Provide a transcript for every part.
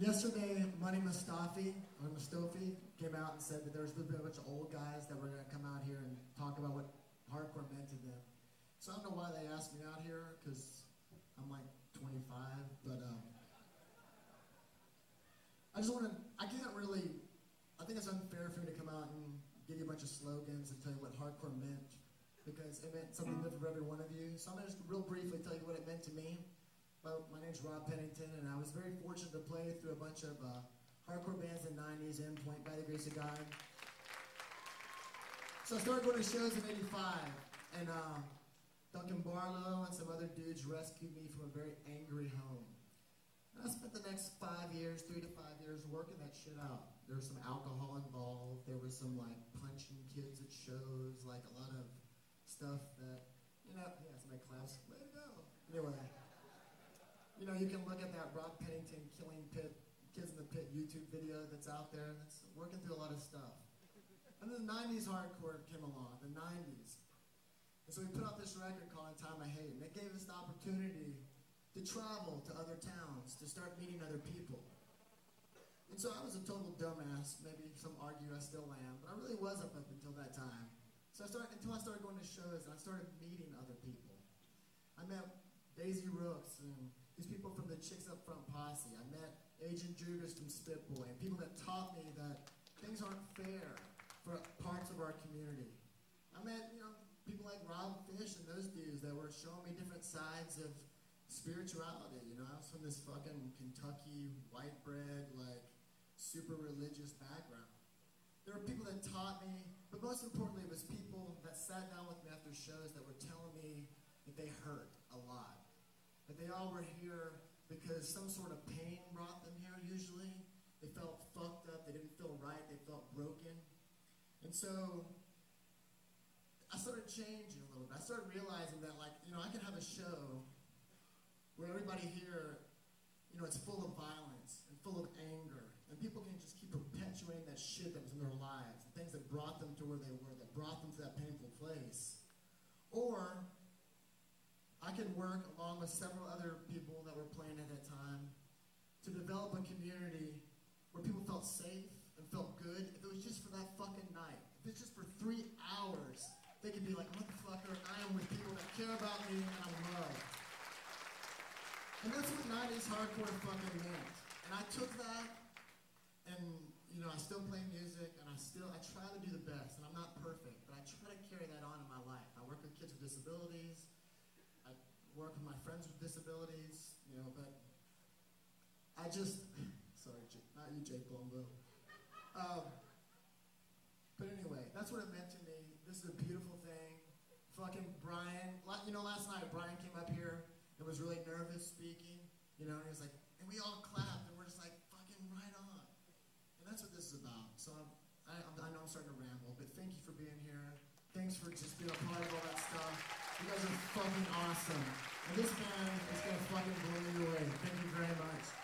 Yesterday, Mani Mostofi, or Mostofi, came out and said that there's a bunch of old guys that were going to come out here and talk about what hardcore meant to them. So I don't know why they asked me out here, because I'm like 25, but um, I just want to, I can't really, I think it's unfair for me to come out and give you a bunch of slogans and tell you what hardcore meant, because it meant something different for every one of you. So I'm going to just real briefly tell you what it meant to me. Well, my name's Rob Pennington, and I was very fortunate to play through a bunch of uh, hardcore bands in the 90s, Endpoint, by the grace of God. So I started going to shows in 85, and uh, Duncan Barlow and some other dudes rescued me from a very angry home. And I spent the next five years, three to five years, working that shit out. There was some alcohol involved. There was some, like, punching kids at shows, like a lot of stuff that, you know, yeah, somebody claps, way to go. Anyway you know, you can look at that Rob Pennington killing pit, kids in the pit YouTube video that's out there. That's working through a lot of stuff. And then the 90s hardcore came along, the 90s. And so we put out this record called Time I Hate, and it gave us the opportunity to travel to other towns, to start meeting other people. And so I was a total dumbass. Maybe some argue I still am, but I really was up, up until that time. So I started until I started going to shows and I started meeting other people. I met Daisy Rooks and these people from the Chicks Up Front posse. I met Adrienne Droogas from Spitboy, and people that taught me that things aren't fair for parts of our community. I met, you know, people like Rob Fish and those dudes that were showing me different sides of spirituality. You know, I was from this fucking Kentucky white bread, like super religious background. There were people that taught me, but most importantly, it was people that sat down with me after shows that were telling me that they hurt a lot but they all were here because some sort of pain brought them here usually. They felt fucked up, they didn't feel right, they felt broken. And so I started changing a little bit. I started realizing that like, you know, I could have a show where everybody here, you know, it's full of violence and full of anger. And people can just keep perpetuating that shit that was in their lives, the things that brought them to where they were, that brought them to that painful place. Or I could work along with several other people that were playing at that time to develop a community where people felt safe and felt good. If it was just for that fucking night, if it's just for three hours, they could be like, motherfucker, I am with people that care about me and I'm. And that's what 90s hardcore fucking meant. And I took that and, you know, I still play music and I still, I try to do the best. And I'm not perfect, but I try to carry that on in my life. I work with kids with disabilities work with my friends with disabilities, you know, but I just, sorry, not you, Jake Blumbo. Um, but anyway, that's what it meant to me. This is a beautiful thing. Fucking Brian, you know, last night Brian came up here and was really nervous speaking, you know, and he was like, and we all clapped and we're just like, fucking right on. And that's what this is about. So I, I know I'm starting to ramble, but thank you for being here. Thanks for just being a part of all that stuff. You guys are fucking awesome. And this band is gonna fucking blow you away. Thank you very much.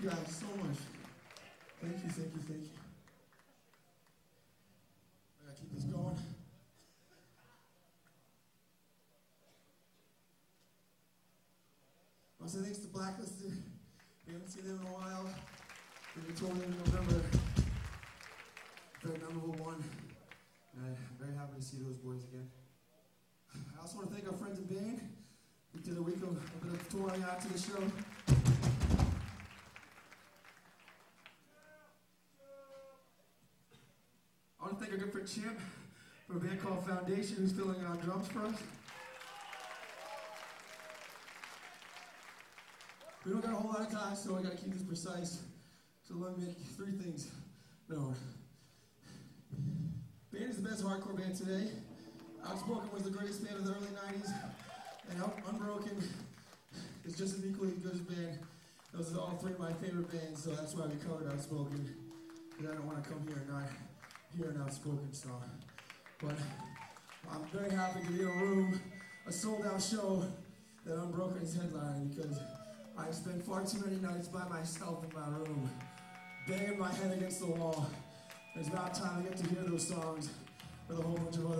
You guys so much. Thank you, thank you, thank you. I gotta keep this going. Also, thanks to Blacklisted. We haven't seen them in a while. We told them in November. Very memorable one. And I'm very happy to see those boys again. I also want to thank our friends in Bane. We did a week of of touring after the show. I want to thank our good friend Champ from a band called Foundation who's filling in on drums for us. We don't got a whole lot of time, so I got to keep this precise. So let me make three things known. Bane is the best hardcore band today. Outspoken was the greatest band of the early 90s. And Unbroken is just as equally good as Bane. Those are all three of my favorite bands, so that's why we covered Outspoken. Because I don't want to come here and not hear an Outspoken song. But I'm very happy to be in a room, a sold out show that Unbroken is headlining because I spent far too many nights by myself in my room, banging my head against the wall. It's about time I get to hear those songs with a whole bunch of other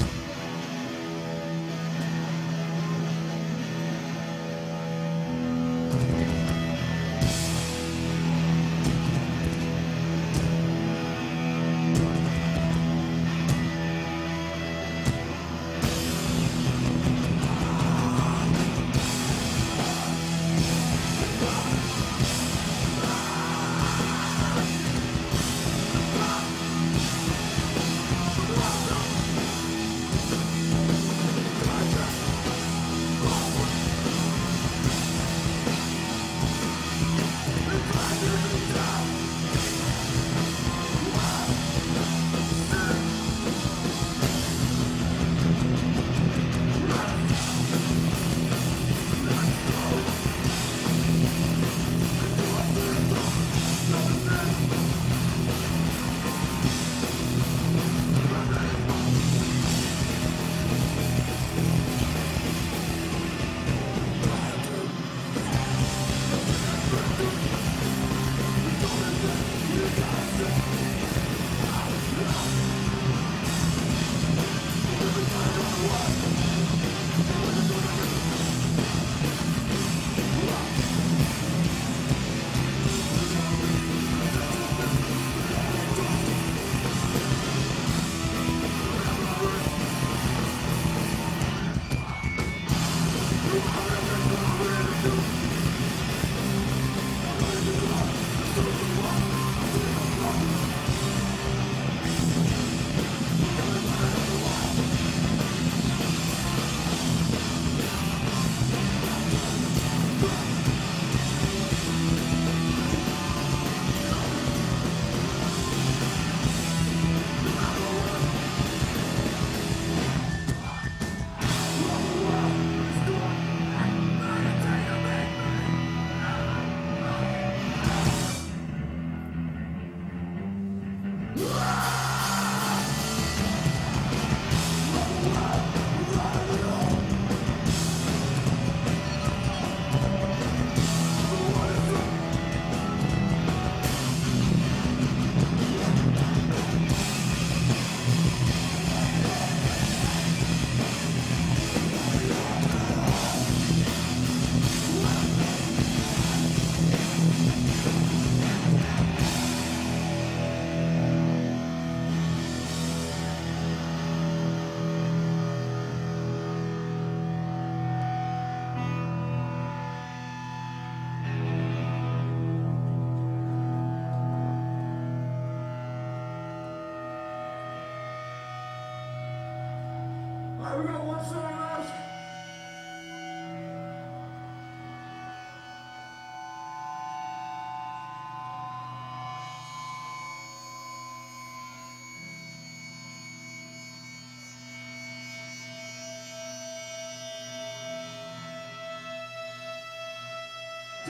Two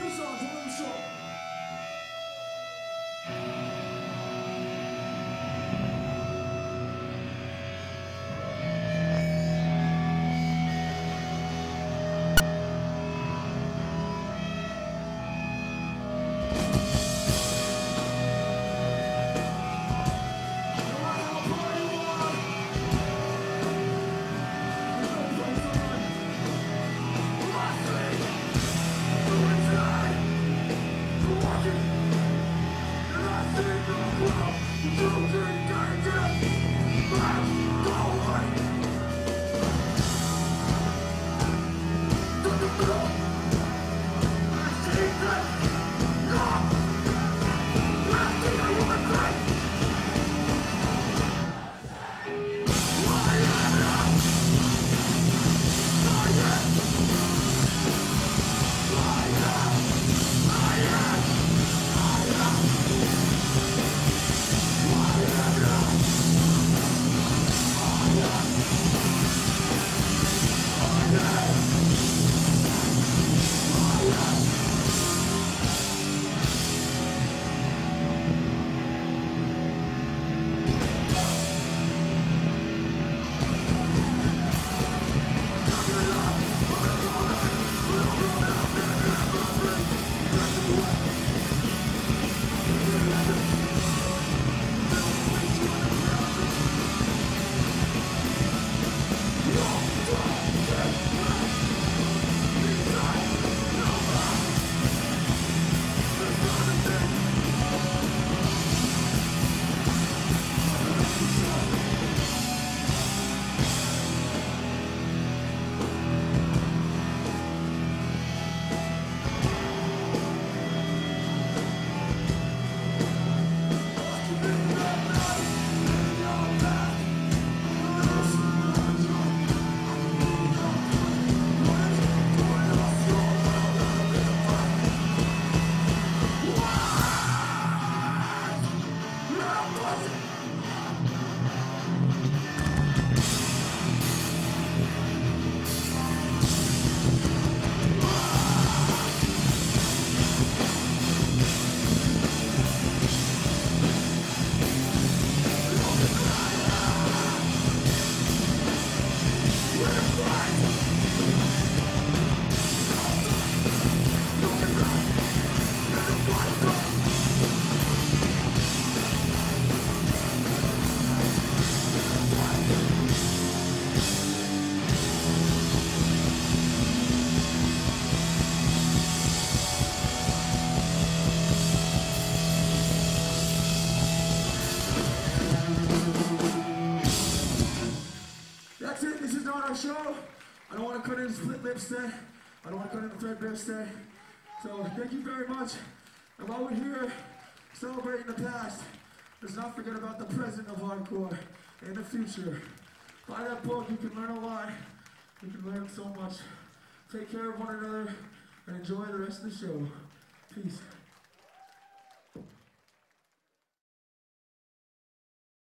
songs, one short. Stay. I don't want to cut into threadbare stay. So thank you very much. And while we're here celebrating the past, Let's not forget about the present of hardcore and the future. Buy that book, you can learn a lot. You can learn so much. Take care of one another and enjoy the rest of the show. Peace.